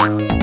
you